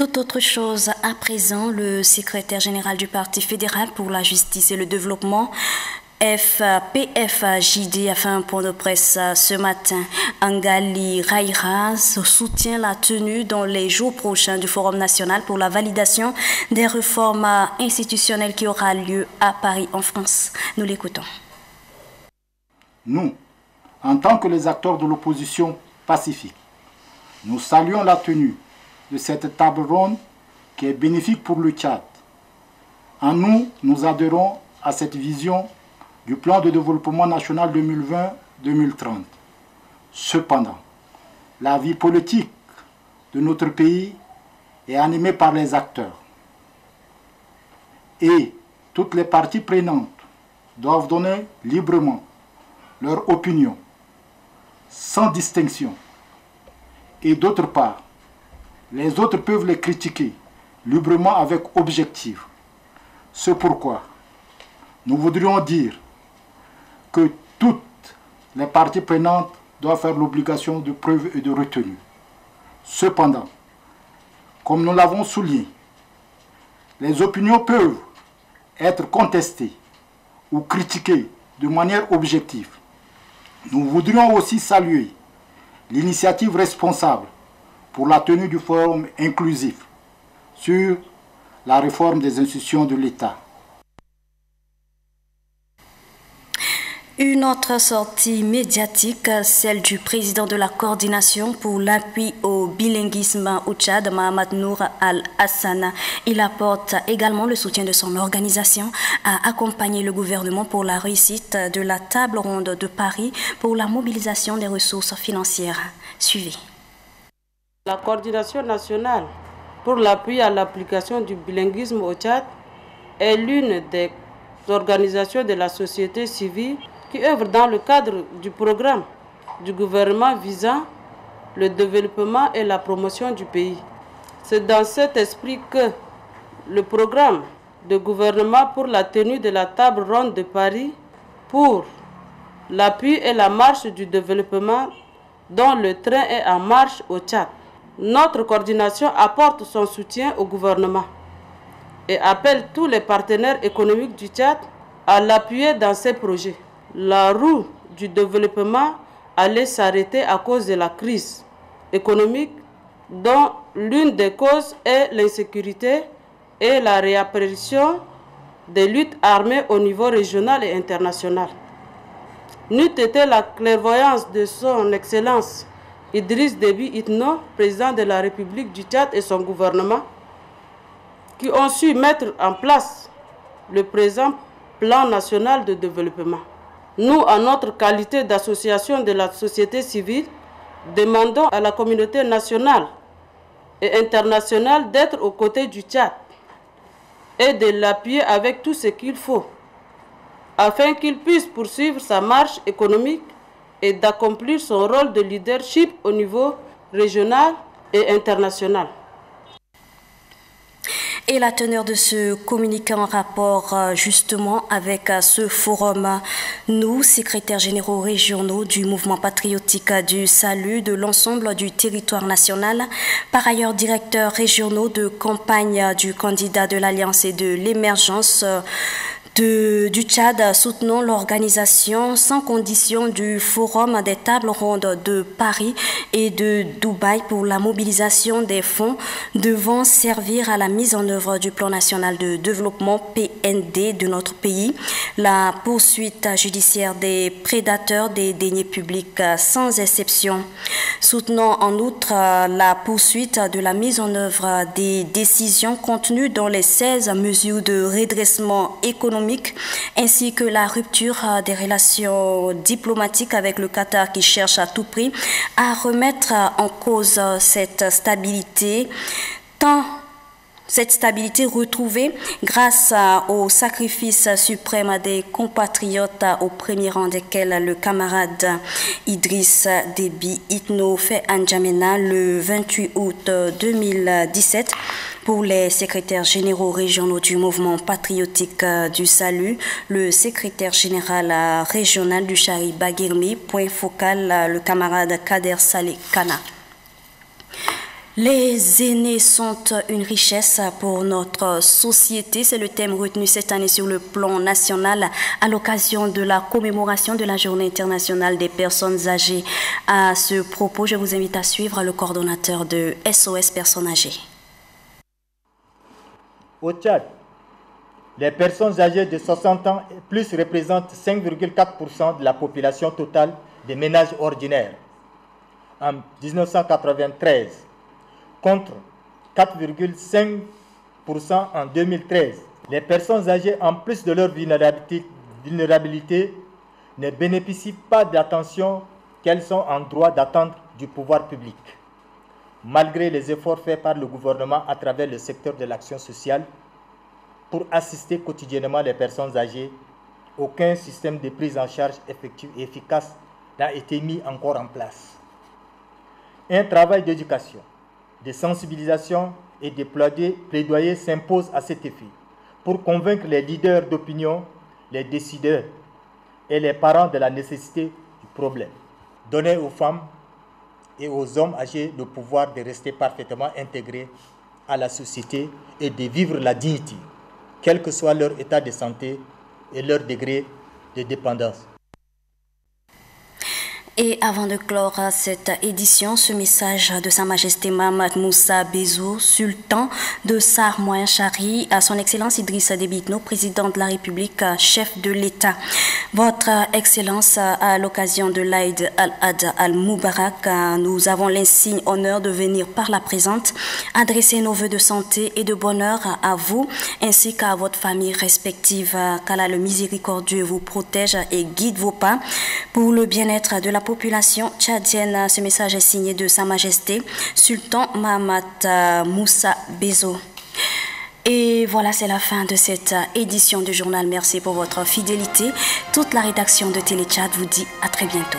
Toute autre chose à présent, le secrétaire général du Parti fédéral pour la justice et le développement FPFJD a fait un point de presse ce matin. Angali Raira soutient la tenue dans les jours prochains du Forum national pour la validation des réformes institutionnelles qui aura lieu à Paris en France. Nous l'écoutons. Nous, en tant que les acteurs de l'opposition pacifique, nous saluons la tenue de cette table ronde qui est bénéfique pour le Tchad. En nous, nous adhérons à cette vision du plan de développement national 2020-2030. Cependant, la vie politique de notre pays est animée par les acteurs. Et toutes les parties prenantes doivent donner librement leur opinion, sans distinction. Et d'autre part, les autres peuvent les critiquer librement avec objectif. C'est pourquoi nous voudrions dire que toutes les parties prenantes doivent faire l'obligation de preuve et de retenue. Cependant, comme nous l'avons souligné, les opinions peuvent être contestées ou critiquées de manière objective. Nous voudrions aussi saluer l'initiative responsable pour la tenue du forum inclusif sur la réforme des institutions de l'État. Une autre sortie médiatique, celle du président de la coordination pour l'appui au bilinguisme au Tchad, Mohamed Nour Al-Hassana. Il apporte également le soutien de son organisation à accompagner le gouvernement pour la réussite de la table ronde de Paris pour la mobilisation des ressources financières. Suivez. La coordination nationale pour l'appui à l'application du bilinguisme au Tchad est l'une des organisations de la société civile qui œuvre dans le cadre du programme du gouvernement visant le développement et la promotion du pays. C'est dans cet esprit que le programme de gouvernement pour la tenue de la table ronde de Paris pour l'appui et la marche du développement dont le train est en marche au Tchad notre coordination apporte son soutien au gouvernement et appelle tous les partenaires économiques du Tchad à l'appuyer dans ces projets. La roue du développement allait s'arrêter à cause de la crise économique dont l'une des causes est l'insécurité et la réapparition des luttes armées au niveau régional et international. N'eût été la clairvoyance de son Excellence Idriss Déby Itno, président de la République du Tchad et son gouvernement, qui ont su mettre en place le présent plan national de développement. Nous, en notre qualité d'association de la société civile, demandons à la communauté nationale et internationale d'être aux côtés du Tchad et de l'appuyer avec tout ce qu'il faut afin qu'il puisse poursuivre sa marche économique et d'accomplir son rôle de leadership au niveau régional et international. Et la teneur de ce communiqué en rapport euh, justement avec euh, ce forum, nous, secrétaires généraux régionaux du mouvement patriotique du salut de l'ensemble du territoire national, par ailleurs directeurs régionaux de campagne du candidat de l'Alliance et de l'émergence, du Tchad soutenons l'organisation sans condition du Forum des tables rondes de Paris et de Dubaï pour la mobilisation des fonds devant servir à la mise en œuvre du plan national de développement PND de notre pays, la poursuite judiciaire des prédateurs des deniers publics sans exception. Soutenons en outre la poursuite de la mise en œuvre des décisions contenues dans les 16 mesures de redressement économique ainsi que la rupture euh, des relations diplomatiques avec le Qatar qui cherche à tout prix à remettre en cause euh, cette stabilité tant cette stabilité retrouvée grâce euh, au sacrifice suprême des compatriotes, au premier rang desquels le camarade Idriss Déby Itno fait N'Djamena le 28 août 2017 pour les secrétaires généraux régionaux du mouvement patriotique euh, du salut, le secrétaire général euh, régional du Chari Bagirmi, point focal, le camarade Kader Saleh Kana. Les aînés sont une richesse pour notre société. C'est le thème retenu cette année sur le plan national à l'occasion de la commémoration de la Journée internationale des personnes âgées. À ce propos, je vous invite à suivre le coordonnateur de SOS Personnes âgées. Au Tchad, les personnes âgées de 60 ans et plus représentent 5,4% de la population totale des ménages ordinaires. En 1993, contre 4,5% en 2013. Les personnes âgées, en plus de leur vulnérabilité, ne bénéficient pas d'attention qu'elles sont en droit d'attendre du pouvoir public. Malgré les efforts faits par le gouvernement à travers le secteur de l'action sociale pour assister quotidiennement les personnes âgées, aucun système de prise en charge effectif et efficace n'a été mis encore en place. Un travail d'éducation, de sensibilisation et de plaidoyer s'imposent à cet effet pour convaincre les leaders d'opinion, les décideurs et les parents de la nécessité du problème. Donner aux femmes et aux hommes âgés le pouvoir de rester parfaitement intégrés à la société et de vivre la dignité, quel que soit leur état de santé et leur degré de dépendance. Et avant de clore cette édition, ce message de Sa Majesté Mahmoud Moussa Bezou, sultan de Sarmoin Chari, à son Excellence Idrissa Debitno, président de la République, chef de l'État. Votre Excellence, à l'occasion de l'Aïd al-Ad al-Moubarak, nous avons l'insigne honneur de venir par la présente adresser nos voeux de santé et de bonheur à vous ainsi qu'à votre famille respective. Qu'Allah le miséricordieux vous protège et guide vos pas pour le bien-être de la population tchadienne. Ce message est signé de Sa Majesté Sultan Mahamat euh, Moussa Bezo. Et voilà, c'est la fin de cette édition du journal. Merci pour votre fidélité. Toute la rédaction de Télé Tchad vous dit à très bientôt.